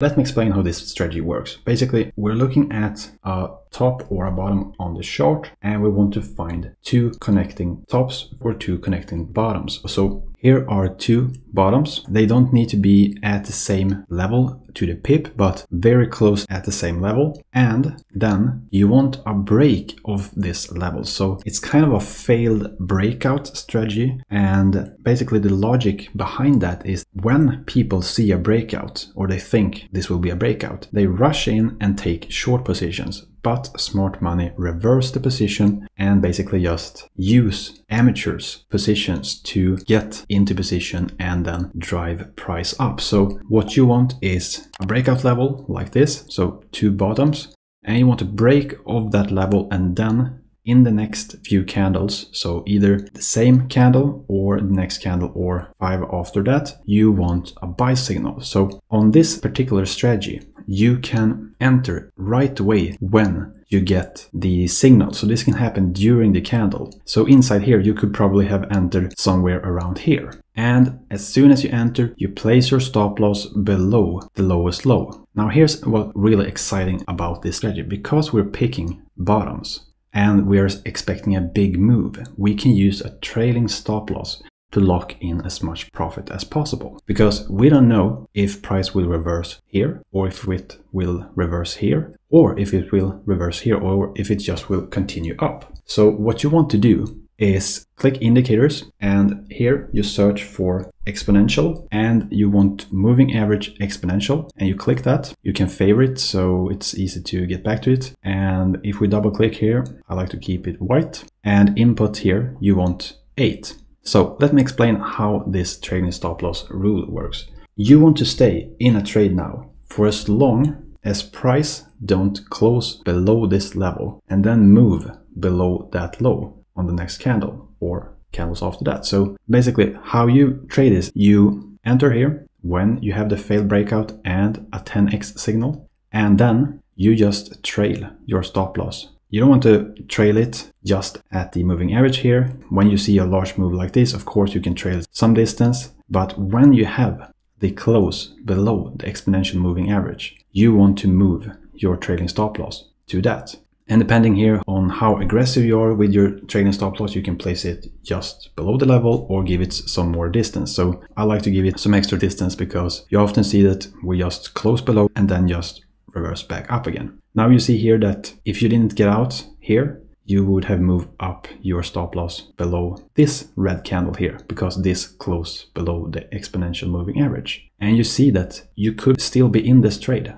Let me explain how this strategy works. Basically, we're looking at a top or a bottom on the chart and we want to find two connecting tops or two connecting bottoms. So here are two bottoms. They don't need to be at the same level to the pip, but very close at the same level. And then you want a break of this level. So it's kind of a failed breakout strategy. And basically the logic behind that is when people see a breakout or they think this will be a breakout, they rush in and take short positions but smart money reverse the position and basically just use amateurs positions to get into position and then drive price up. So what you want is a breakout level like this, so two bottoms, and you want to break of that level and then in the next few candles, so either the same candle or the next candle or five after that, you want a buy signal. So on this particular strategy, you can enter right away when you get the signal. So this can happen during the candle. So inside here, you could probably have entered somewhere around here. And as soon as you enter, you place your stop loss below the lowest low. Now here's what really exciting about this strategy. Because we're picking bottoms and we're expecting a big move, we can use a trailing stop loss to lock in as much profit as possible. Because we don't know if price will reverse here or if it will reverse here or if it will reverse here or if it just will continue up. So what you want to do is click indicators and here you search for exponential and you want moving average exponential and you click that. You can favorite so it's easy to get back to it. And if we double click here I like to keep it white. And input here you want 8 so let me explain how this trailing stop loss rule works. You want to stay in a trade now for as long as price don't close below this level and then move below that low on the next candle or candles after that. So basically how you trade is you enter here when you have the failed breakout and a 10x signal and then you just trail your stop loss you don't want to trail it just at the moving average here. When you see a large move like this, of course you can trail some distance, but when you have the close below the exponential moving average, you want to move your trailing stop loss to that. And depending here on how aggressive you are with your trailing stop loss, you can place it just below the level or give it some more distance. So I like to give it some extra distance because you often see that we just close below and then just reverse back up again. Now you see here that if you didn't get out here, you would have moved up your stop loss below this red candle here because this closed below the exponential moving average. And you see that you could still be in this trade.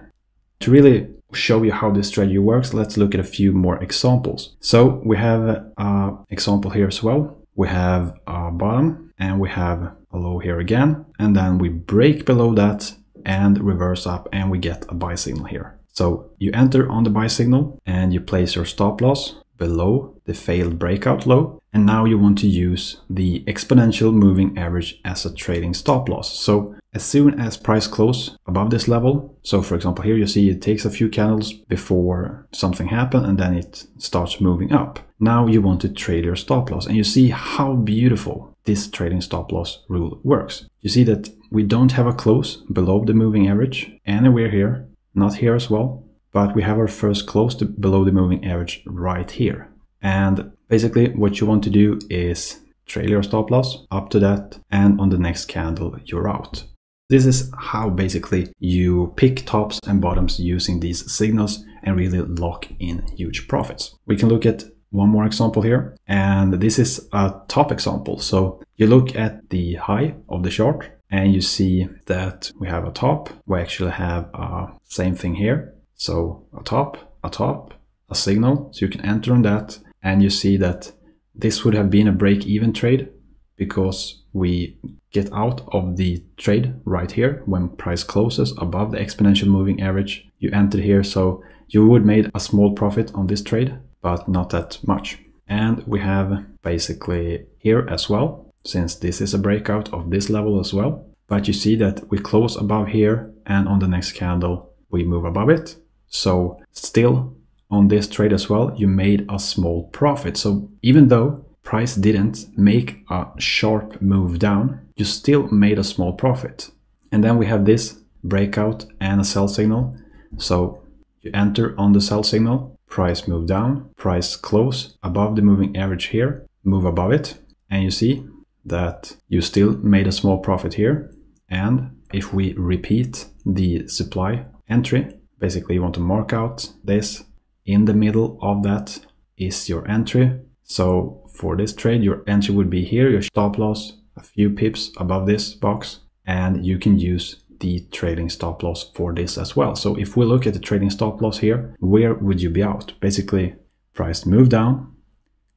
To really show you how this strategy works, let's look at a few more examples. So we have an example here as well. We have a bottom and we have a low here again. And then we break below that and reverse up and we get a buy signal here. So you enter on the buy signal and you place your stop loss below the failed breakout low. And now you want to use the exponential moving average as a trailing stop loss. So as soon as price close above this level, so for example here you see it takes a few candles before something happens and then it starts moving up. Now you want to trade your stop loss and you see how beautiful this trailing stop loss rule works. You see that we don't have a close below the moving average anywhere here, not here as well, but we have our first close to below the moving average right here. And basically what you want to do is trail your stop loss up to that and on the next candle you're out. This is how basically you pick tops and bottoms using these signals and really lock in huge profits. We can look at one more example here and this is a top example. So you look at the high of the chart and you see that we have a top. We actually have a same thing here. So a top, a top, a signal. So you can enter on that and you see that this would have been a break even trade because we get out of the trade right here when price closes above the exponential moving average. You enter here, so you would made a small profit on this trade, but not that much. And we have basically here as well since this is a breakout of this level as well. But you see that we close above here and on the next candle we move above it. So still on this trade as well, you made a small profit. So even though price didn't make a sharp move down, you still made a small profit. And then we have this breakout and a sell signal. So you enter on the sell signal, price move down, price close above the moving average here, move above it, and you see that you still made a small profit here. And if we repeat the supply entry, basically you want to mark out this in the middle of that is your entry. So for this trade, your entry would be here, your stop loss, a few pips above this box, and you can use the trailing stop loss for this as well. So if we look at the trailing stop loss here, where would you be out? Basically, price move down,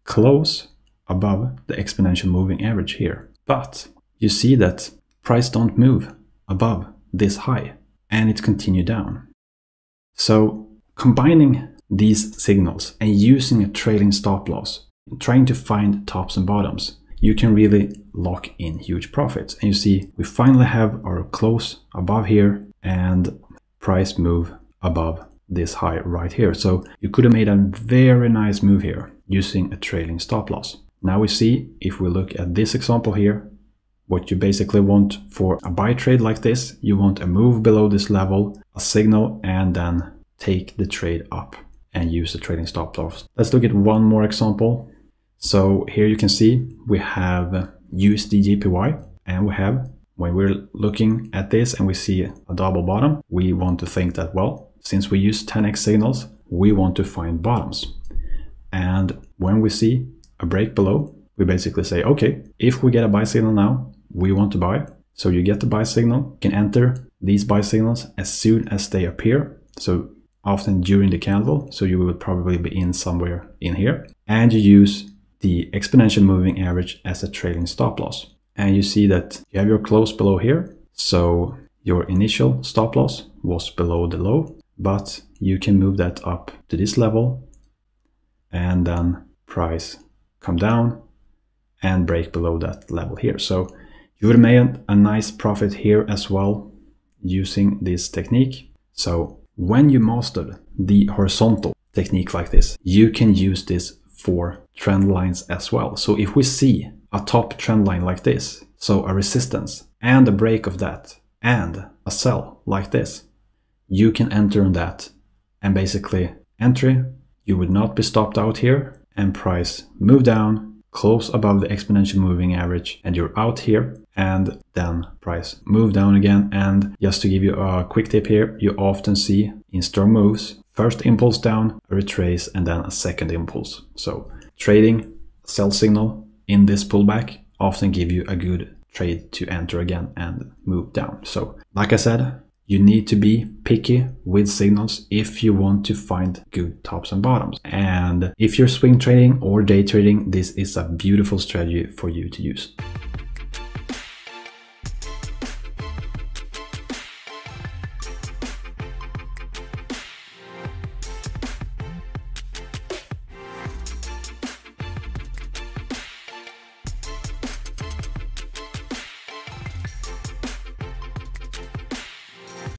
close above the exponential moving average here. But you see that price don't move above this high and it continue down. So combining these signals and using a trailing stop loss, trying to find tops and bottoms, you can really lock in huge profits. And you see, we finally have our close above here and price move above this high right here. So you could have made a very nice move here using a trailing stop loss. Now we see, if we look at this example here, what you basically want for a buy trade like this, you want a move below this level, a signal, and then take the trade up and use the trailing stop loss. Let's look at one more example. So here you can see we have USD and we have, when we're looking at this and we see a double bottom, we want to think that, well, since we use 10x signals, we want to find bottoms. And when we see a break below, we basically say, okay, if we get a buy signal now, we want to buy. So you get the buy signal, you can enter these buy signals as soon as they appear. So often during the candle. So you would probably be in somewhere in here. And you use the exponential moving average as a trailing stop loss. And you see that you have your close below here. So your initial stop loss was below the low, but you can move that up to this level and then price come down and break below that level here. So you would made a nice profit here as well using this technique. So when you mastered the horizontal technique like this, you can use this for trend lines as well. So if we see a top trend line like this, so a resistance and a break of that and a sell like this, you can enter on that and basically entry, you would not be stopped out here and price move down close above the exponential moving average and you're out here and then price move down again. And just to give you a quick tip here you often see in strong moves first impulse down a retrace and then a second impulse. So trading sell signal in this pullback often give you a good trade to enter again and move down. So like i said you need to be picky with signals if you want to find good tops and bottoms. And if you're swing trading or day trading, this is a beautiful strategy for you to use.